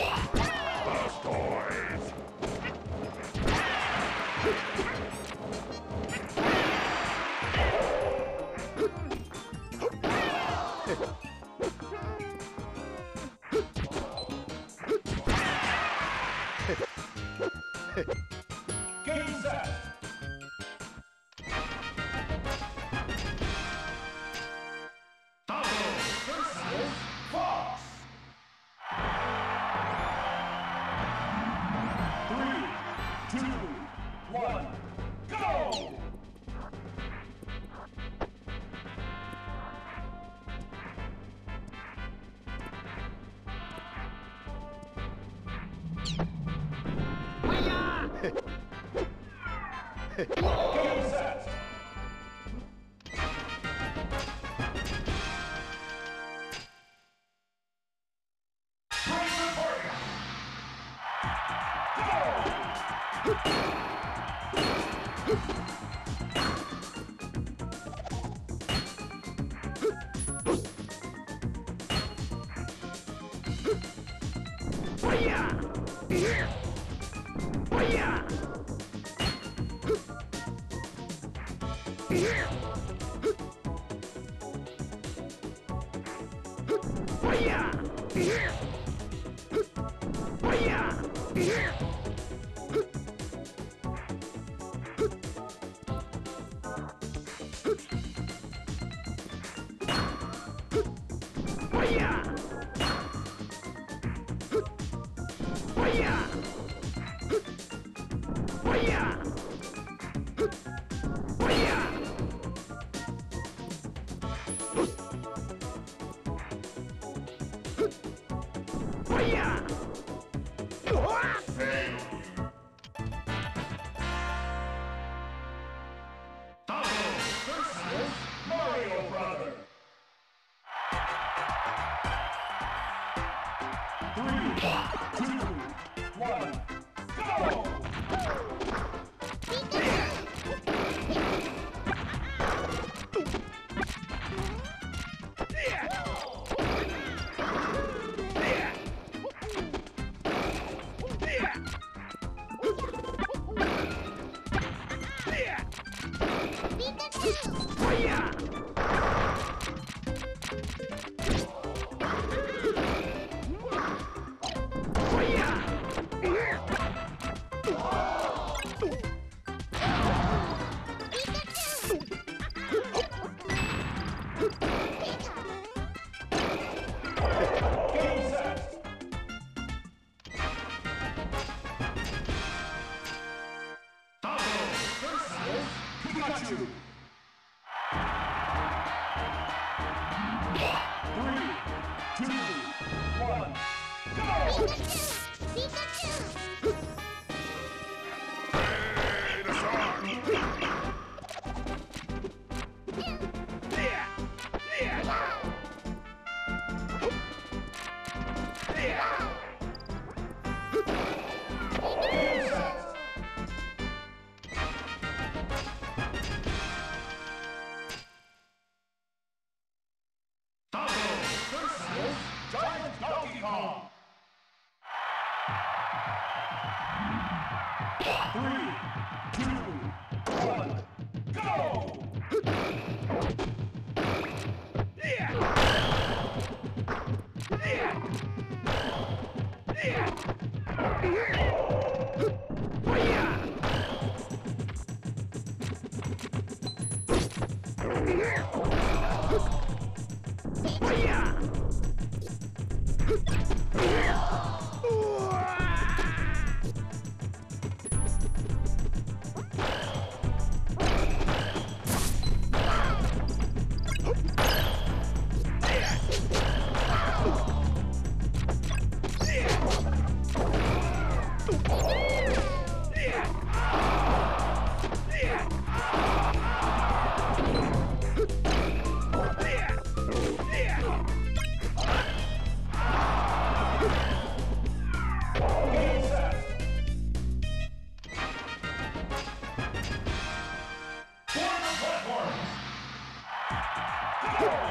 Game Three, two, one, Three, two, one. Huh?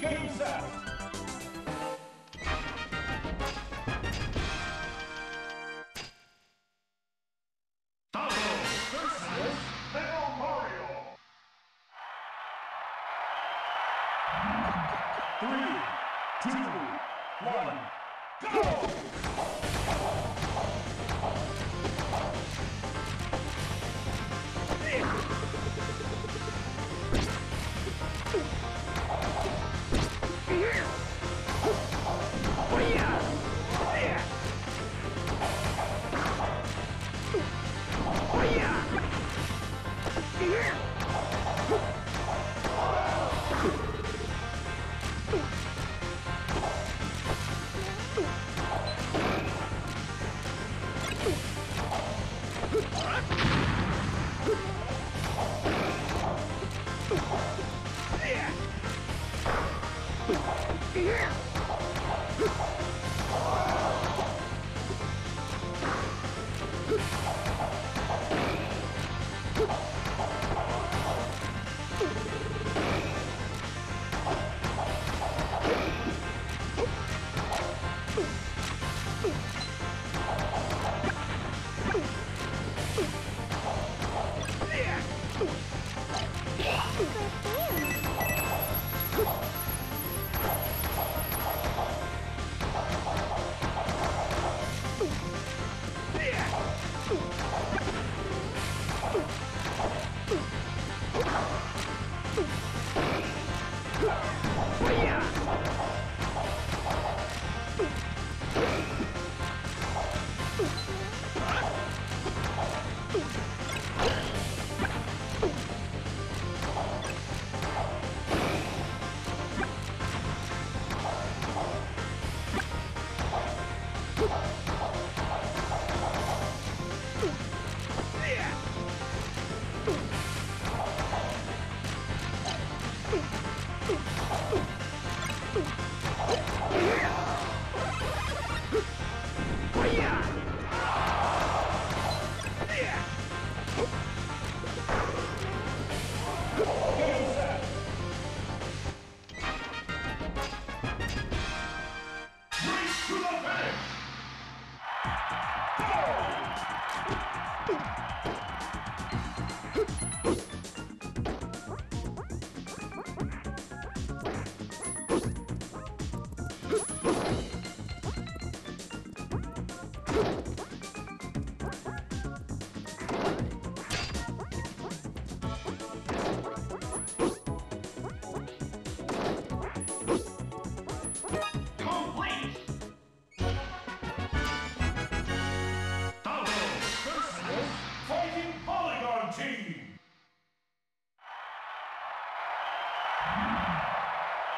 Game set! Yeah.